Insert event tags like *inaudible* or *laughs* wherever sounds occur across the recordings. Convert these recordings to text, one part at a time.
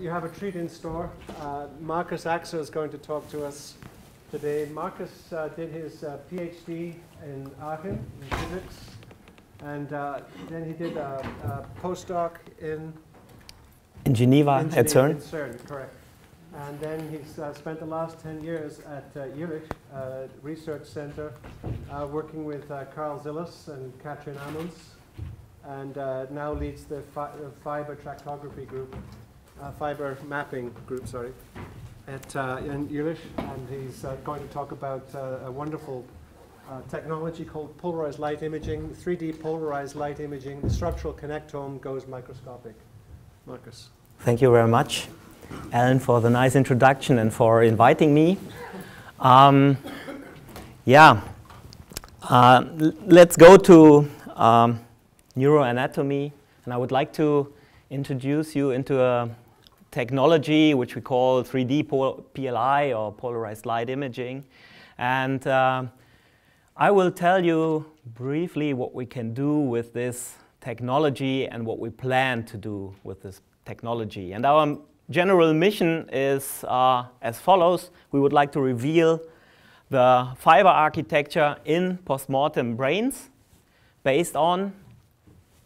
You have a treat in store. Uh, Markus Axer is going to talk to us today. Marcus uh, did his uh, PhD in Aachen in physics, and uh, then he did a, a postdoc in, in Geneva in at CERN. In CERN, correct. And then he's uh, spent the last 10 years at uh, Jülich uh, Research Center uh, working with uh, Karl Zilles and Katrin Amunts, and uh, now leads the fi fiber tractography group uh, fiber mapping group, sorry, at uh, in Jülich, and he's uh, going to talk about uh, a wonderful uh, technology called polarized light imaging, 3D polarized light imaging. The structural connectome goes microscopic. Markus. Thank you very much, Alan, for the nice introduction and for inviting me. Um, yeah, uh, let's go to um, neuroanatomy, and I would like to introduce you into a technology, which we call 3D PLI or polarized light imaging. And uh, I will tell you briefly what we can do with this technology and what we plan to do with this technology. And our general mission is uh, as follows. We would like to reveal the fiber architecture in postmortem brains based on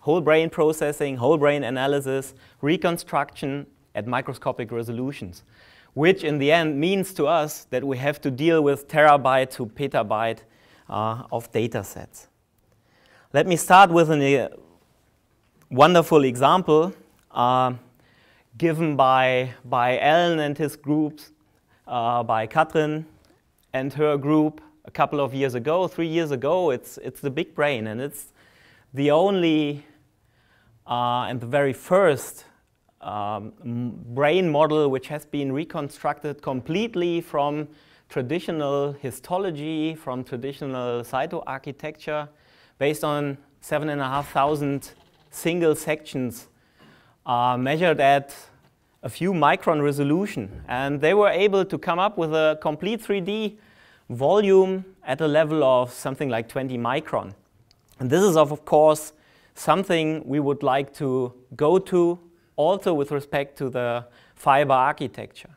whole brain processing, whole brain analysis, reconstruction, at microscopic resolutions, which in the end means to us that we have to deal with terabyte to petabyte uh, of data sets. Let me start with a uh, wonderful example uh, given by, by Alan and his groups, uh, by Katrin and her group a couple of years ago, three years ago. It's, it's the big brain, and it's the only uh, and the very first um, brain model which has been reconstructed completely from traditional histology, from traditional cytoarchitecture, based on 7,500 single sections uh, measured at a few micron resolution. And they were able to come up with a complete 3D volume at a level of something like 20 micron. And this is, of course, something we would like to go to also with respect to the fiber architecture.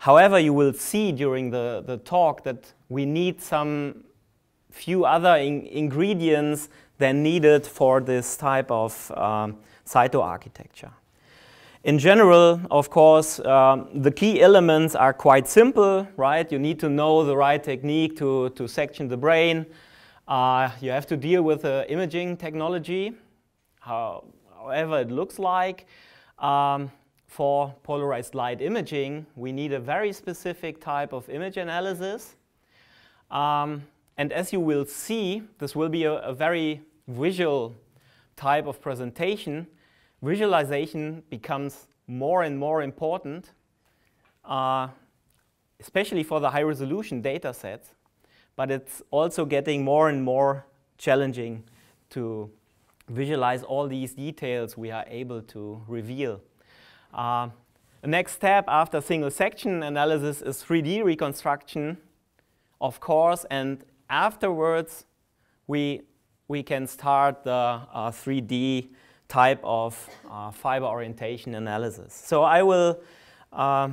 However, you will see during the, the talk that we need some few other in ingredients than needed for this type of um, cytoarchitecture. In general, of course, um, the key elements are quite simple, right? You need to know the right technique to, to section the brain. Uh, you have to deal with uh, imaging technology, how, however it looks like. Um, for polarized light imaging, we need a very specific type of image analysis. Um, and as you will see, this will be a, a, very visual type of presentation. Visualization becomes more and more important, uh, especially for the high resolution data sets. But it's also getting more and more challenging to visualize all these details we are able to reveal. Uh, the next step after single section analysis is 3D reconstruction, of course, and afterwards we, we can start the uh, 3D type of uh, fiber orientation analysis. So I will uh,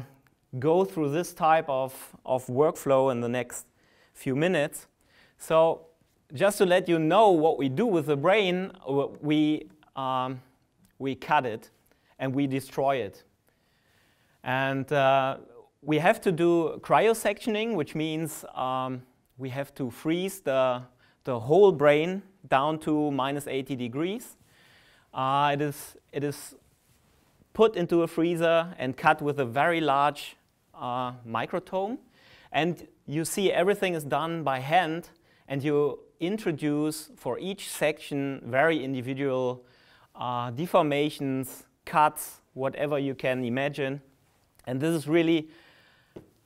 go through this type of, of workflow in the next few minutes. So just to let you know what we do with the brain, we, um, we cut it and we destroy it. And uh, we have to do cryosectioning, which means um, we have to freeze the, the whole brain down to minus 80 degrees. Uh, it, is, it is put into a freezer and cut with a very large uh, microtome. And you see everything is done by hand, and you introduce for each section very individual uh, deformations, cuts, whatever you can imagine. And this is really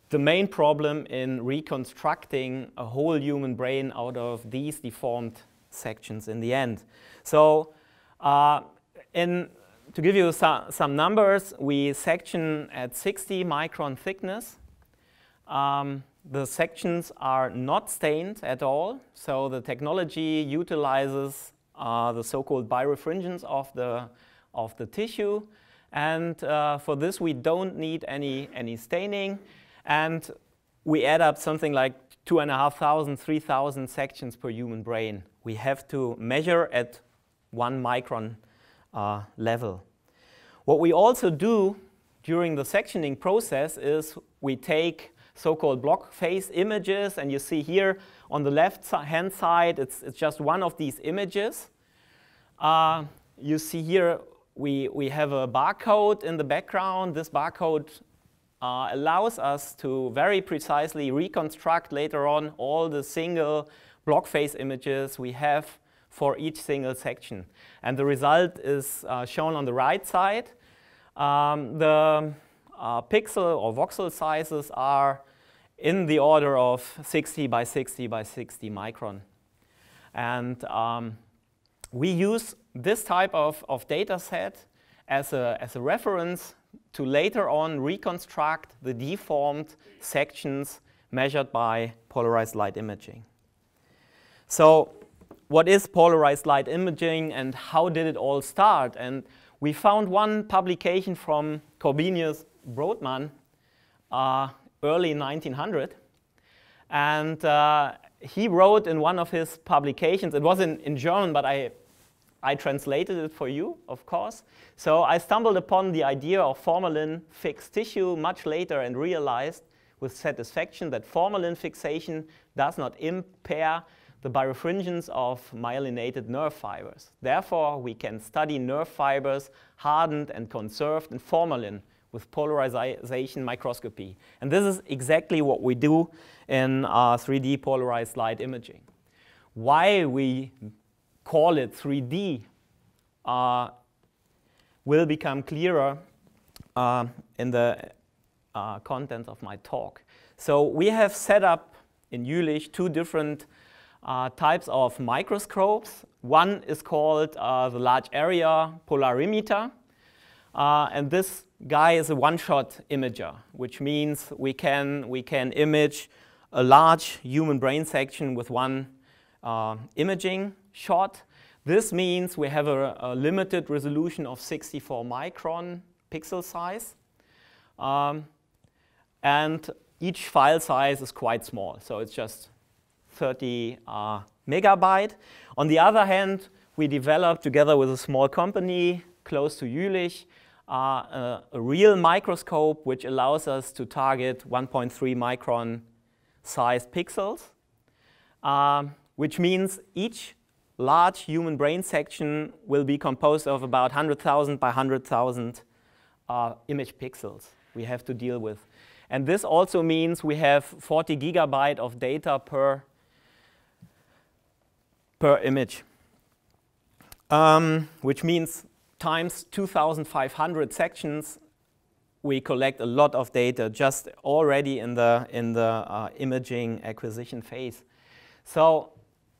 the main problem in reconstructing a whole human brain out of these deformed sections in the end. So uh, in, to give you so, some numbers, we section at 60 micron thickness. Um, the sections are not stained at all, so the technology utilizes uh, the so-called birefringence of the, of the tissue, And uh, for this, we don't need any, any staining. And we add up something like 2,500, 3,000 sections per human brain. We have to measure at one micron uh, level. What we also do during the sectioning process is we take so-called block face images, and you see here on the left-hand side, it's, it's just one of these images. Uh, you see here we, we have a barcode in the background. This barcode uh, allows us to very precisely reconstruct later on all the single block face images we have for each single section. And the result is uh, shown on the right side. Um, the uh, pixel or voxel sizes are in the order of 60 by 60 by 60 micron. And um, we use this type of, of data set as a, as a reference to later on reconstruct the deformed sections measured by polarized light imaging. So what is polarized light imaging and how did it all start? And we found one publication from Korbinian Brodmann uh, early 1900. And uh, he wrote in one of his publications, it was in, in German, but I, I translated it for you, of course. So I stumbled upon the idea of formalin fixed tissue much later and realized with satisfaction that formalin fixation does not impair the birefringence of myelinated nerve fibers. Therefore, we can study nerve fibers hardened and conserved in formalin with polarization microscopy. And this is exactly what we do in uh, 3D polarized light imaging. Why we call it 3D uh, will become clearer uh, in the uh, content of my talk. So we have set up in Jülich two different uh, types of microscopes. One is called uh, the large area polarimeter, and this Guy is a one-shot imager, which means we can, we can image a large human brain section with one uh, imaging shot. This means we have a, a, limited resolution of 64 micron pixel size. Um, and each file size is quite small, so it's just 30 uh, megabyte. On the other hand, we developed together with a small company close to Jülich a, a real microscope which allows us to target 1.3 micron sized pixels, um, which means each large human brain section will be composed of about 100,000 by 100,000 uh, image pixels we have to deal with. And this also means we have 40 gigabyte of data per, per image, um, which means times 2,500 sections, we collect a lot of data just already in the, in the uh, imaging acquisition phase. So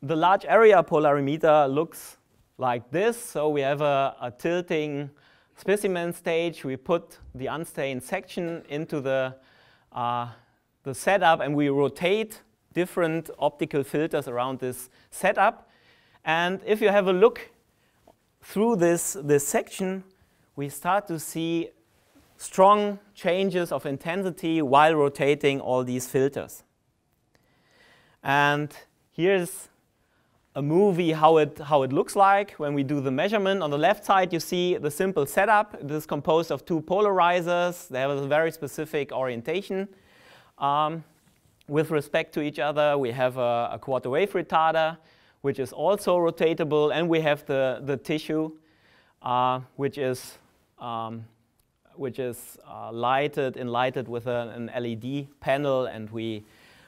the large area polarimeter looks like this. So we have a, a tilting specimen stage. We put the unstained section into the, uh, the setup and we rotate different optical filters around this setup. And if you have a look through this, this section, we start to see strong changes of intensity while rotating all these filters. And here's a movie how it, how it looks like when we do the measurement. On the left side, you see the simple setup. It is composed of two polarizers. They have a very specific orientation. Um, with respect to each other, we have a, a quarter wave retarder which is also rotatable, and we have the, the tissue, uh, which is, um, which is uh, lighted, enlightened with a, an LED panel, and we,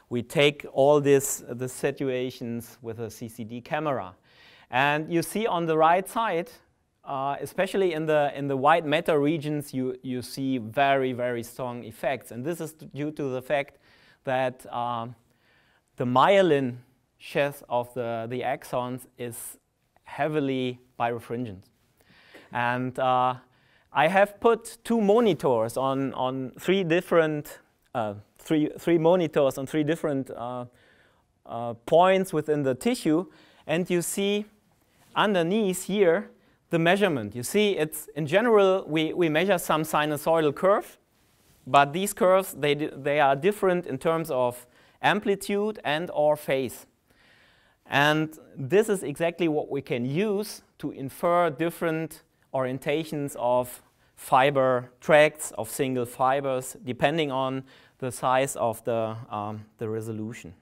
we take all these the situations with a CCD camera. And you see on the right side, uh, especially in the, in the white matter regions, you, you see very, very strong effects. And this is due to the fact that um, the myelin sheath of the, the axons is heavily birefringent. And uh, I have put two monitors on, on three different, uh, three, three monitors on three different uh, uh, points within the tissue. And you see underneath here the measurement. You see, it's in general, we, we measure some sinusoidal curve, but these curves, they, they are different in terms of amplitude and or phase. And this is exactly what we can use to infer different orientations of fiber tracts, of single fibers, depending on the size of the, um, the resolution.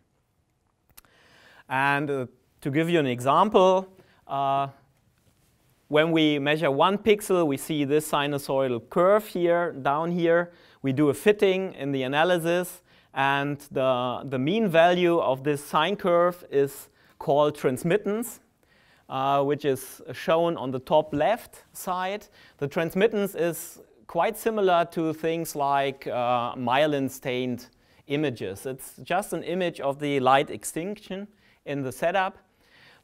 And uh, to give you an example, uh, when we measure one pixel, we see this sinusoidal curve here, down here. We do a fitting in the analysis, and the, the mean value of this sine curve is called transmittance, uh, which is shown on the top left side. The transmittance is quite similar to things like uh, myelin stained images. It's just an image of the light extinction in the setup.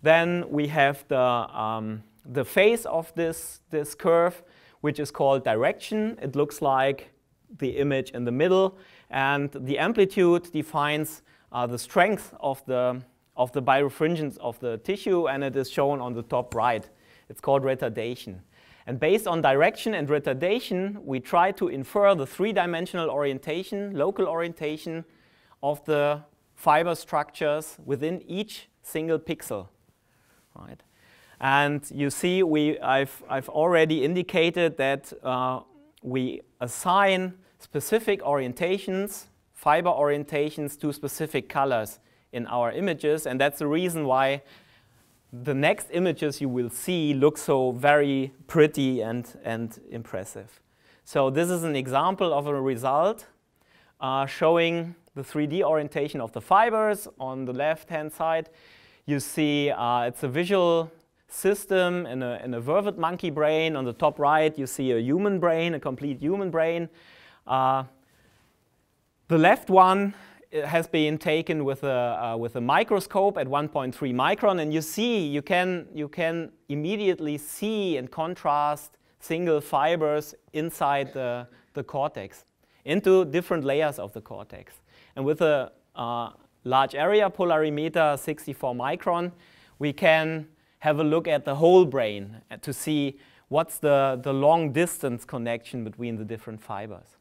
Then we have the, um, the phase of this, this curve, which is called direction. It looks like the image in the middle. And the amplitude defines uh, the strength of the, of the birefringence of the tissue, and it is shown on the top right. It's called retardation. And based on direction and retardation, we try to infer the three-dimensional orientation, local orientation of the fiber structures within each single pixel. Right? And you see, we, I've, I've already indicated that uh, we assign specific orientations, fiber orientations to specific colors in our images, and that's the reason why the next images you will see look so very pretty and, and impressive. So this is an example of a result uh, showing the 3D orientation of the fibers. On the left-hand side, you see uh, it's a visual system in a, in a vervet monkey brain. On the top right, you see a human brain, a complete human brain. Uh, the left one has been taken with a, uh, with a microscope at 1.3 micron, and you see, you can, you can immediately see and contrast single fibers inside the, the cortex into different layers of the cortex. And with a uh, large area polarimeter, 64 micron, we can have a look at the whole brain to see what's the, the long distance connection between the different fibers.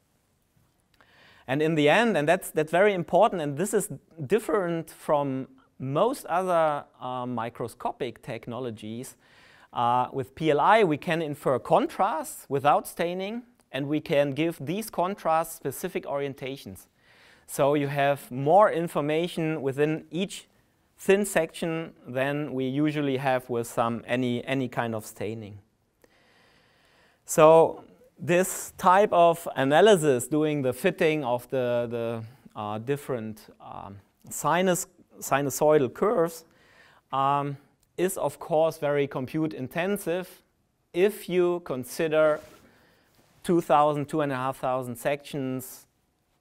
And in the end, and that's, that's very important, and this is different from most other uh, microscopic technologies, uh, with PLI we can infer contrasts without staining, and we can give these contrasts specific orientations. So you have more information within each thin section than we usually have with some any, any kind of staining. So this type of analysis, doing the fitting of the, the uh, different um, sinus, sinusoidal curves, um, is of course very compute intensive if you consider 2,000, 2,500 sections,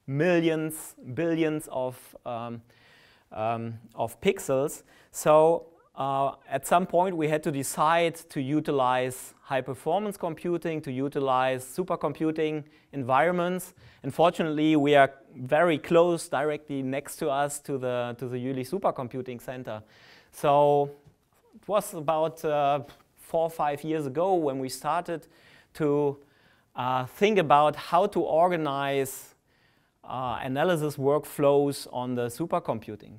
millions, billions of, um, um, of pixels. So uh, at some point we had to decide to utilize high performance computing, to utilize supercomputing environments. Unfortunately, we are very close directly next to us to the, to the Jülich Supercomputing Center. So it was about uh, four or five years ago when we started to uh, think about how to organize uh, analysis workflows on the supercomputing.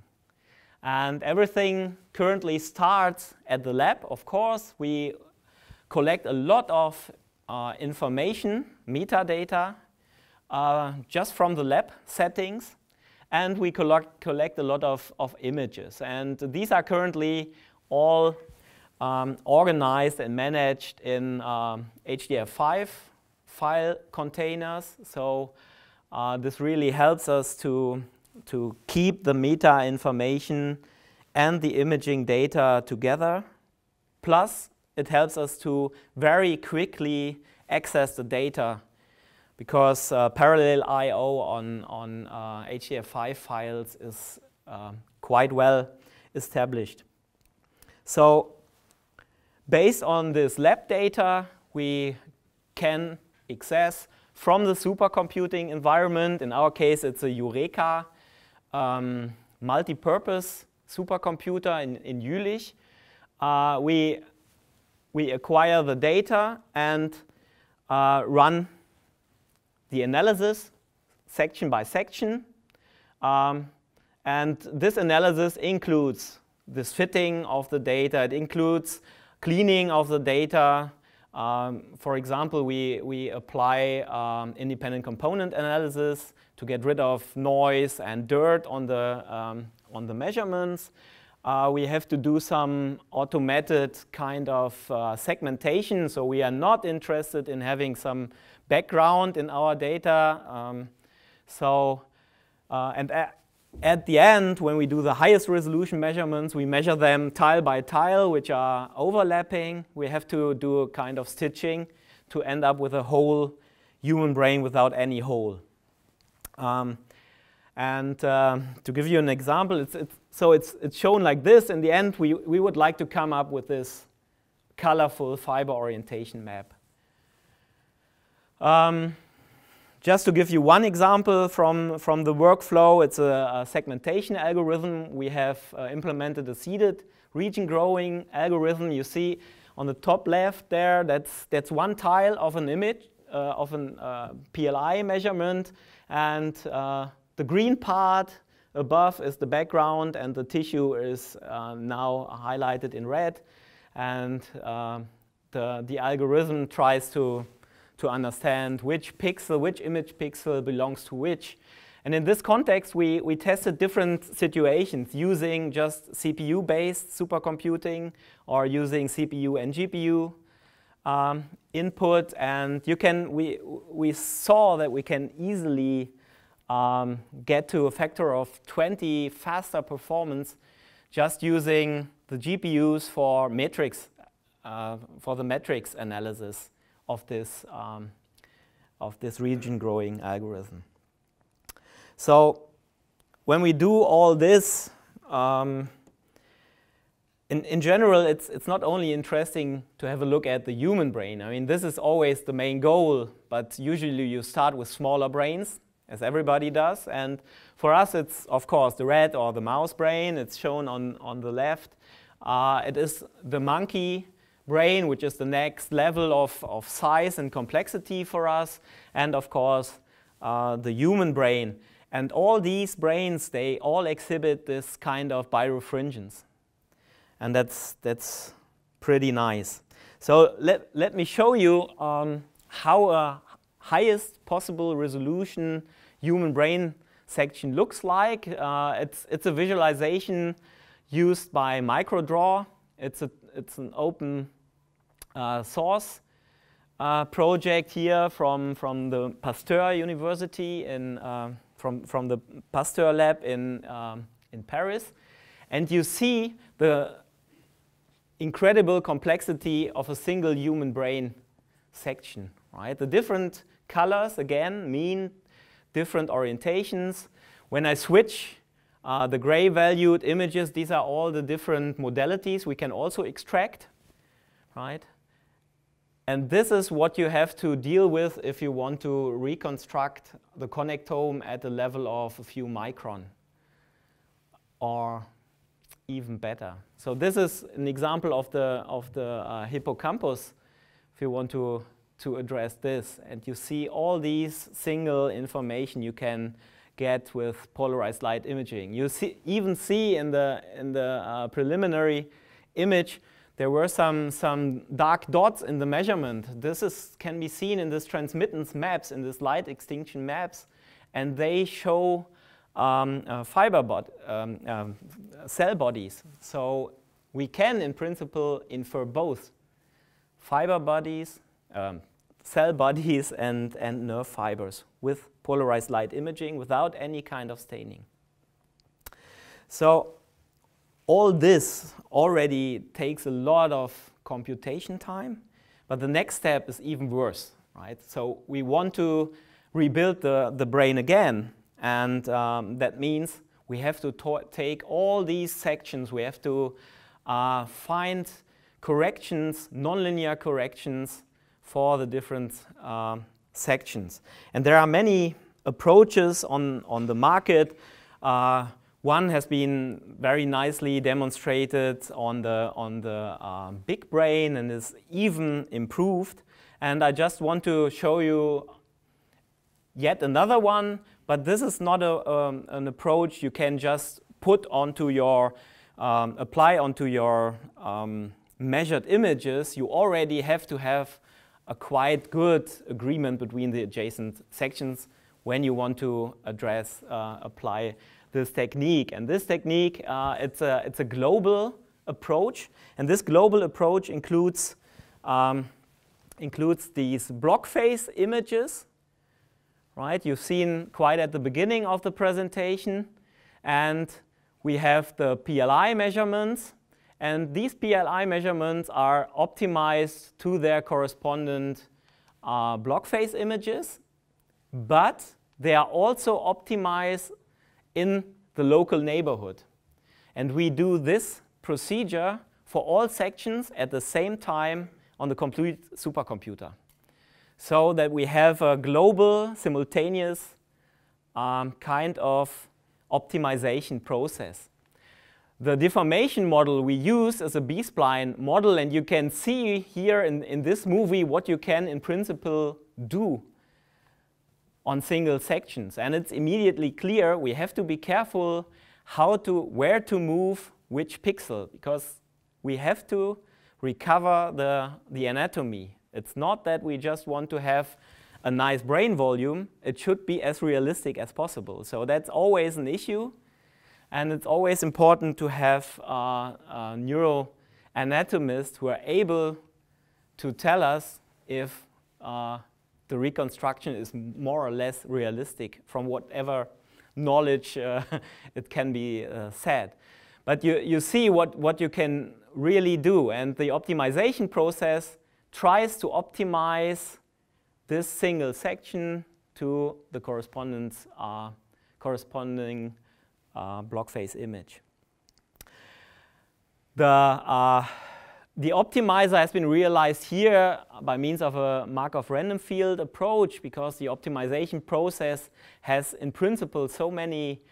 And everything currently starts at the lab, of course. We collect a lot of uh, information, metadata, uh, just from the lab settings. And we collect, collect a lot of, of images. And these are currently all um, organized and managed in um, HDF5 file containers. So uh, this really helps us to to keep the meta information and the imaging data together. Plus, it helps us to very quickly access the data because uh, parallel I.O. on, on uh, HDF5 files is uh, quite well established. So based on this lab data, we can access from the supercomputing environment. In our case, it's a JURECA um, multi-purpose supercomputer in, in Jülich. Uh, we we acquire the data and uh, run the analysis section by section. Um, and this analysis includes this fitting of the data. It includes cleaning of the data. Um, for example, we, we apply um, independent component analysis to get rid of noise and dirt on the, um, on the measurements. Uh, we have to do some automated kind of uh, segmentation. So we are not interested in having some background in our data. Um, so, uh, and at the end, when we do the highest resolution measurements, we measure them tile by tile, which are overlapping. We have to do a kind of stitching to end up with a whole human brain without any hole. Um, and uh, to give you an example, it's, it's, so it's, it's shown like this. In the end, we, we would like to come up with this colorful fiber orientation map. Um, just to give you one example from, from the workflow, it's a, a segmentation algorithm. We have uh, implemented a seeded region growing algorithm. You see on the top left there, that's, that's one tile of an image, of a uh, PLI measurement. And uh, the green part above is the background and the tissue is uh, now highlighted in red. And uh, the, the algorithm tries to to understand which pixel, which image pixel belongs to which. And in this context, we, we tested different situations using just CPU-based supercomputing or using CPU and GPU um, input. And you can, we, we saw that we can easily um, get to a factor of 20 faster performance just using the GPUs for matrix, uh, for the matrix analysis of this, um, of this region growing algorithm. So when we do all this, um, in, in general, it's, it's not only interesting to have a look at the human brain. I mean, this is always the main goal, but usually you start with smaller brains, as everybody does. And for us, it's, of course, the rat or the mouse brain. It's shown on, on the left. Uh, it is the monkey brain, which is the next level of, of size and complexity for us, and of course, uh, the human brain. And all these brains, they all exhibit this kind of birefringence. And that's, that's pretty nice. So let, let me show you um, how a highest possible resolution human brain section looks like. Uh, it's, it's a visualization used by MicroDraw. It's, a, it's an open uh, source uh, project here from, from the Pasteur University, in, uh, from, from the Pasteur lab in, um, in Paris. And you see the incredible complexity of a single human brain section, right? The different colors, again, mean different orientations. When I switch uh, the gray valued images, these are all the different modalities we can also extract, right? And this is what you have to deal with if you want to reconstruct the connectome at the level of a few micron or even better. So this is an example of the, of the uh, hippocampus if you want to, to address this. And you see all these single information you can get with polarized light imaging. You see, even see in the, in the uh, preliminary image there were some, some dark dots in the measurement. This is, can be seen in this transmittance maps, in this light extinction maps, and they show um, uh, fiber bod um, um, cell bodies. So we can, in principle, infer both fiber bodies, um, cell *laughs* bodies, and, and nerve fibers with polarized light imaging without any kind of staining. So all this already takes a lot of computation time, but the next step is even worse, right? So we want to rebuild the, the brain again, and um, that means we have to take all these sections, we have to uh, find corrections, nonlinear corrections for the different uh, sections. And there are many approaches on, on the market. Uh, One has been very nicely demonstrated on the, on the uh, big brain and is even improved. And I just want to show you yet another one, but this is not a, um, an approach you can just put onto your, um, apply onto your um, measured images. You already have to have a quite good agreement between the adjacent sections when you want to address, uh, apply this technique. And this technique, uh, it's, a, it's a global approach. And this global approach includes, um, includes these block face images, right? You've seen quite at the beginning of the presentation. And we have the PLI measurements. And these PLI measurements are optimized to their correspondent uh, block face images. But they are also optimized in the local neighborhood. And we do this procedure for all sections at the same time on the complete supercomputer. So that we have a global, simultaneous um, kind of optimization process. The deformation model we use is a B-spline model, and you can see here in, in this movie what you can in principle do on single sections. And it's immediately clear we have to be careful how to, where to move which pixel, because we have to recover the, the anatomy. It's not that we just want to have a nice brain volume. It should be as realistic as possible. So that's always an issue. And it's always important to have uh, neuroanatomists who are able to tell us if uh, the reconstruction is more or less realistic from whatever knowledge uh, *laughs* it can be uh, said. But you, you see what, what you can really do. And the optimization process tries to optimize this single section to the correspondence, uh, corresponding uh, block face image. The uh, the optimizer has been realized here by means of a Markov random field approach because the optimization process has in principle so many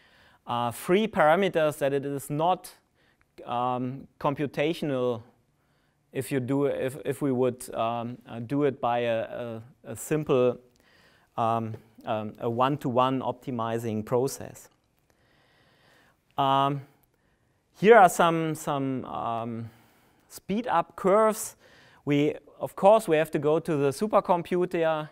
uh, free parameters that it is not um, computational if you do if, if we would um, uh, do it by a, a, a simple um, um a one-to-one -one optimizing process. Um, here are some some um, speed up curves. We, of course, we have to go to the supercomputer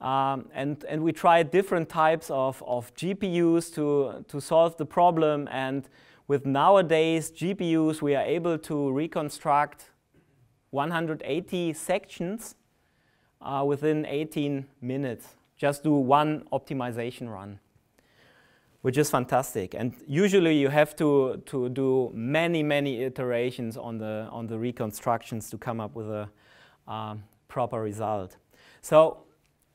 um, and, and we tried different types of, of GPUs to, to solve the problem. And with nowadays GPUs, we are able to reconstruct 180 sections uh, within 18 minutes. Just do one optimization run which is fantastic. And usually you have to, to do many, many iterations on the, on the reconstructions to come up with a um, proper result. So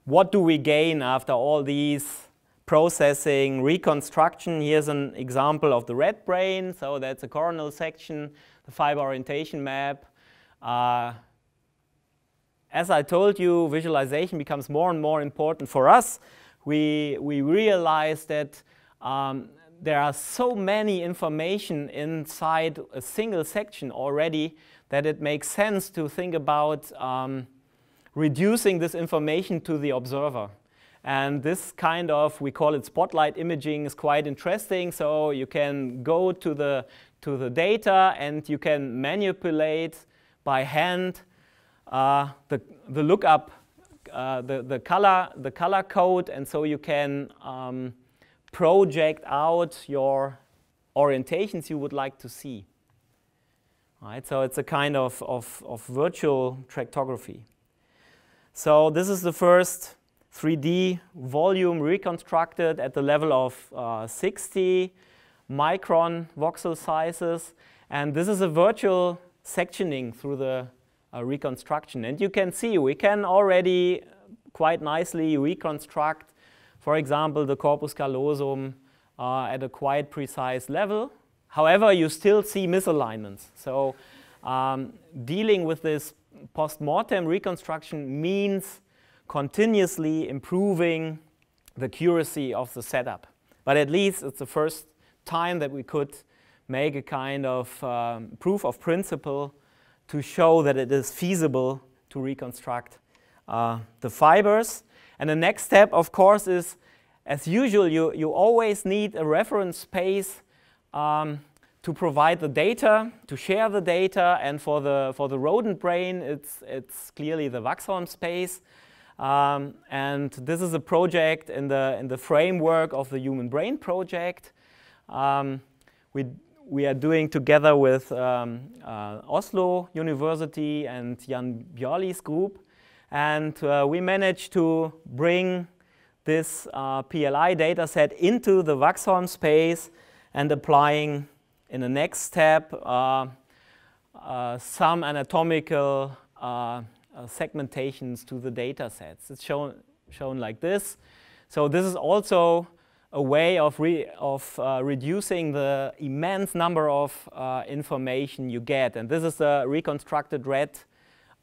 what do we gain after all these processing, reconstruction? Here's an example of the red brain. So that's a coronal section, the fiber orientation map. Uh, as I told you, visualization becomes more and more important for us. We, we realize that um, there are so many information inside a single section already that it makes sense to think about um, reducing this information to the observer. And this kind of, we call it spotlight imaging, is quite interesting. So you can go to the, to the data and you can manipulate by hand uh, the, the lookup, uh, the, the, color, the color code. And so you can um, project out your orientations you would like to see. Right, so it's a kind of, of, of virtual tractography. So this is the first 3D volume reconstructed at the level of uh, 60 micron voxel sizes. And this is a virtual sectioning through the uh, reconstruction. And you can see we can already quite nicely reconstruct for example, the corpus callosum uh, at a quite precise level. However, you still see misalignments. So um, dealing with this post-mortem reconstruction means continuously improving the accuracy of the setup. But at least it's the first time that we could make a kind of um, proof of principle to show that it is feasible to reconstruct uh, the fibers. And the next step, of course, is as usual, you, you always need a reference space um, to provide the data, to share the data, and for the, for the rodent brain, it's, it's clearly the Waxholm space. Um, and this is a project in the, in the framework of the Human Brain Project. Um, we, we are doing together with um, uh, Oslo University and Jan Bjaalie's group. And uh, we managed to bring this uh, PLI data set into the Waxholm space and applying in the next step uh, uh, some anatomical uh, segmentations to the data sets. It's shown, shown like this. So this is also a way of, re of uh, reducing the immense number of uh, information you get. And this is a reconstructed red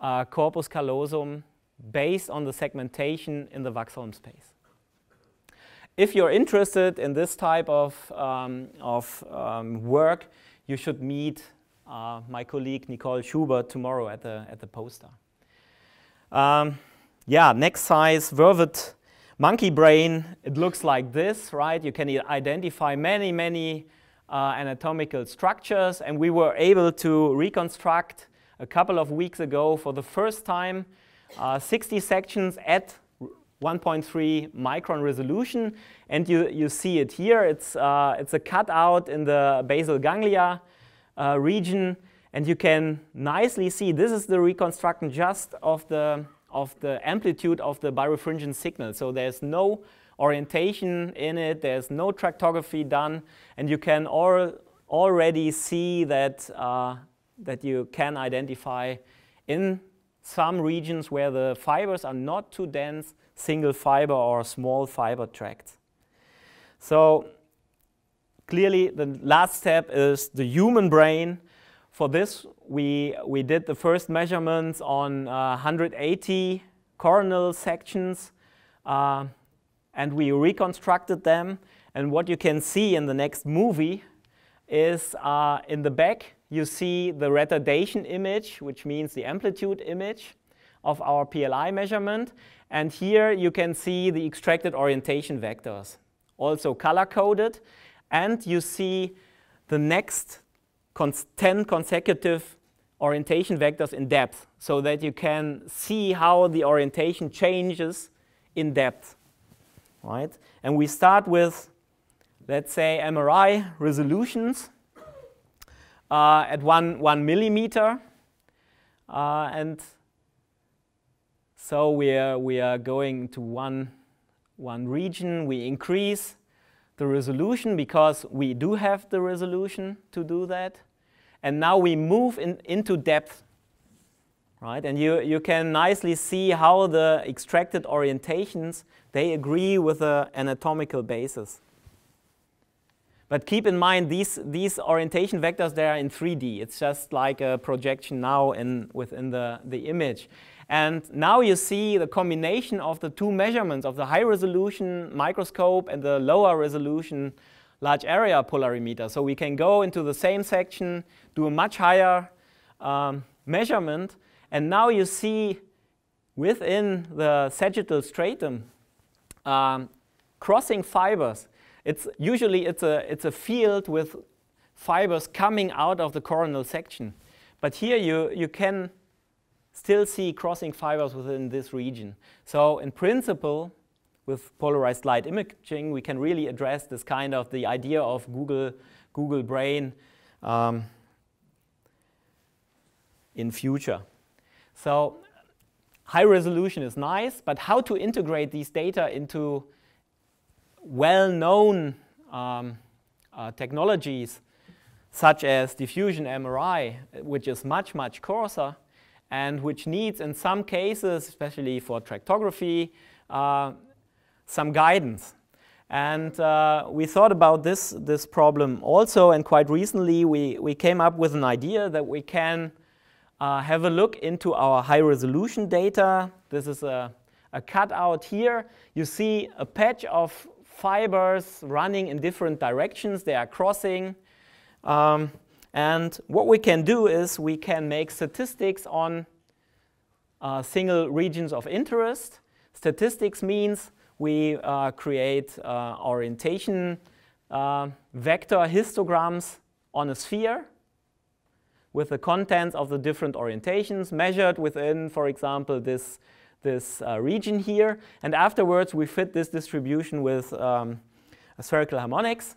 uh, corpus callosum based on the segmentation in the Waxholm space. If you're interested in this type of, um, of um, work, you should meet uh, my colleague Nicole Schubert tomorrow at the, at the poster. Um, yeah, next size, vervet monkey brain, it looks like this, right? You can identify many, many uh, anatomical structures, and we were able to reconstruct a couple of weeks ago for the first time uh, 60 sections at 1.3 micron resolution, and you, you see it here. It's, uh, it's a cutout in the basal ganglia uh, region, and you can nicely see this is the reconstruction just of the, of the amplitude of the birefringent signal. So there's no orientation in it, there's no tractography done, and you can al already see that, uh, that you can identify in some regions where the fibers are not too dense, single fiber or small fiber tracts. So clearly the last step is the human brain for this, we, we did the first measurements on uh, 180 coronal sections, uh, and we reconstructed them. And what you can see in the next movie is uh, in the back, you see the retardation image, which means the amplitude image of our PLI measurement. And here you can see the extracted orientation vectors, also color-coded. And you see the next cons 10 consecutive orientation vectors in depth so that you can see how the orientation changes in depth, right? And we start with, let's say, MRI resolutions uh, at one, one millimeter. Uh, and so we are, we are going to one, one region. We increase the resolution because we do have the resolution to do that. And now we move in, into depth, right? And you, you can nicely see how the extracted orientations, they agree with the anatomical basis. But keep in mind, these, these orientation vectors, they are in 3D. It's just like a projection now in, within the, the image. And now you see the combination of the two measurements of the high resolution microscope and the lower resolution large area polarimeter. So we can go into the same section, do a much higher um, measurement, and now you see within the sagittal stratum um, crossing fibers. It's usually it's a it's a field with fibers coming out of the coronal section, but here you you can still see crossing fibers within this region. So in principle, with polarized light imaging, we can really address this kind of the idea of Google, Google Brain um, in future. So high resolution is nice, but how to integrate these data into well-known um, uh, technologies such as diffusion MRI, which is much, much coarser and which needs in some cases, especially for tractography, uh, some guidance. And uh, we thought about this, this problem also, and quite recently we, we came up with an idea that we can uh, have a look into our high resolution data. This is a, a cutout here. You see a patch of fibers running in different directions, they are crossing. Um, and what we can do is we can make statistics on uh, single regions of interest. Statistics means we uh, create uh, orientation uh, vector histograms on a sphere with the contents of the different orientations measured within, for example, this, this uh, region here. And afterwards, we fit this distribution with um, spherical harmonics.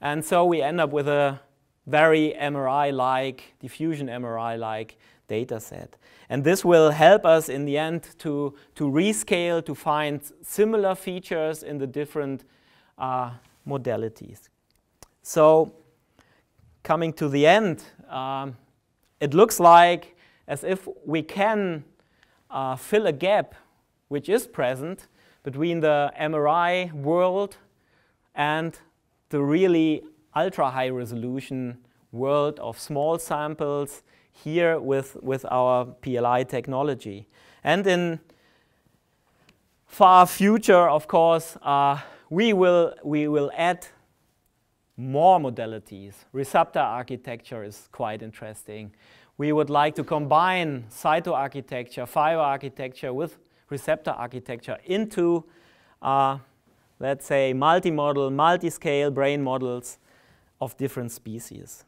And so we end up with a very MRI-like, diffusion MRI-like data set. And this will help us in the end to, to rescale, to find similar features in the different uh, modalities. So coming to the end, um, it looks like as if we can uh, fill a gap which is present between the MRI world and the really ultra high resolution world of small samples here with, with our PLI technology. And in far future, of course, uh, we, will, we will add more modalities. Receptor architecture is quite interesting. We would like to combine cytoarchitecture, fiber architecture with receptor architecture into, uh, let's say, multi-model, multi-scale brain models of different species.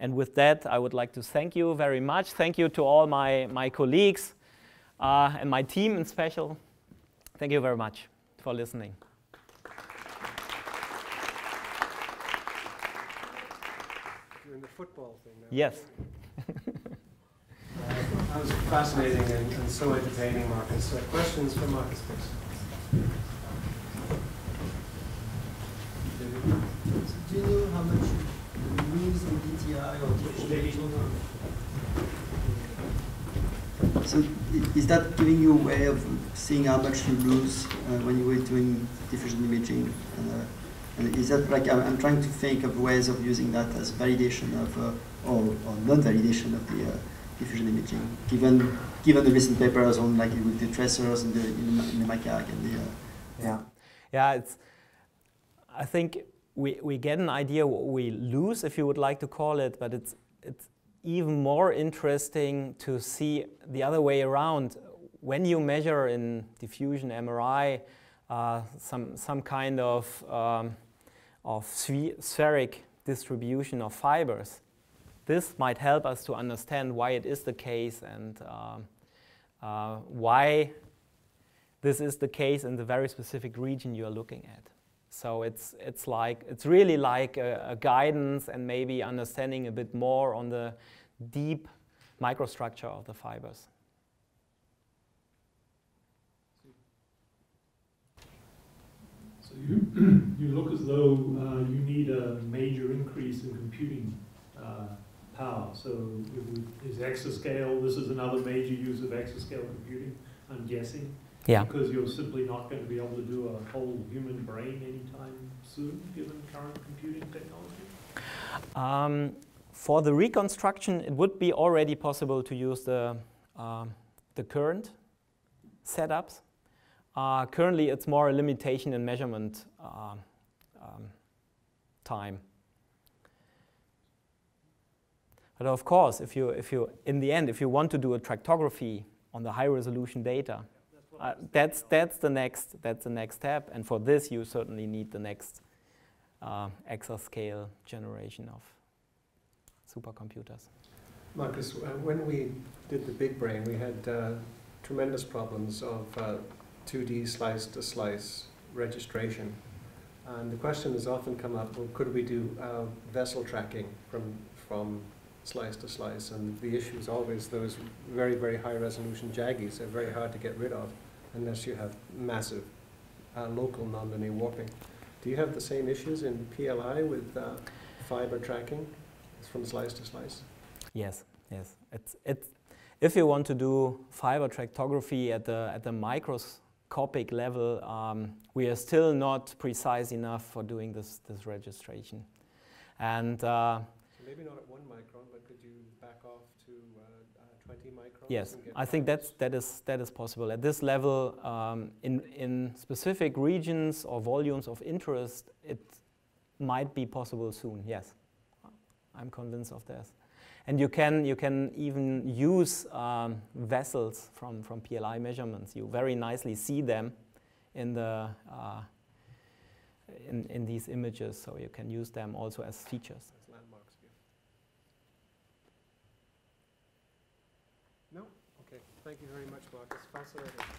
And with that, I would like to thank you very much. Thank you to all my, my colleagues uh, and my team in special. Thank you very much for listening. Doing the football thing now. Yes. *laughs* Uh, that was fascinating and, and so entertaining, Markus. Uh, questions for Markus, please? Do you know how much DTI or So is that giving you a way of seeing how much you lose uh, when you were doing diffusion imaging? And, uh, and is that like I'm, I'm trying to think of ways of using that as validation of uh, or, or non-validation of the uh, diffusion imaging, given given the recent papers on like with the tracers and the in the, in the macaque and the uh, Yeah. Yeah, it's, I think we, we get an idea what we lose, if you would like to call it, but it's, it's even more interesting to see the other way around. When you measure in diffusion MRI uh, some, some kind of, um, of spheric distribution of fibers, this might help us to understand why it is the case and um, uh, why this is the case in the very specific region you are looking at. So it's, it's, like, it's really like a, a guidance and maybe understanding a bit more on the deep microstructure of the fibers. So you, *clears throat* you look as though uh, you need a major increase in computing uh, power. So is exascale, this is another major use of exascale computing, I'm guessing? Yeah. Because you're simply not going to be able to do a whole human brain anytime soon, given current computing technology? Um, for the reconstruction, it would be already possible to use the, um, the current setups. Uh, currently, it's more a limitation in measurement uh, um, time. But of course, if you, if you, in the end, if you want to do a tractography on the high resolution data, uh, that's, that's, the next, that's the next step. And for this, you certainly need the next uh, exascale generation of supercomputers. Markus, uh, when we did the big brain, we had uh, tremendous problems of uh, 2D slice to slice registration. And the question has often come up, well, could we do uh, vessel tracking from, from slice to slice? And the issue is always those very, very high resolution jaggies are very hard to get rid of unless you have massive uh, local nonlinear warping. Do you have the same issues in PLI with uh, fiber tracking from slice to slice? Yes, yes. It's, it's, if you want to do fiber tractography at the, at the microscopic level, um, we are still not precise enough for doing this, this registration. And uh, So maybe not at one micron, but could you back off 20 microns. Yes, I think that's, that, is, that is possible. At this level, um, in, in specific regions or volumes of interest, it might be possible soon, yes. I'm convinced of this. And you can, you can even use um, vessels from, from PLI measurements. You very nicely see them in, the, uh, in, in these images, so you can use them also as features. As landmarks. yeah. No? Okay. Thank you very much, Mark. It's fascinating.